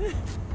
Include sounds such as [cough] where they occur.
Ugh. [sighs] [sighs]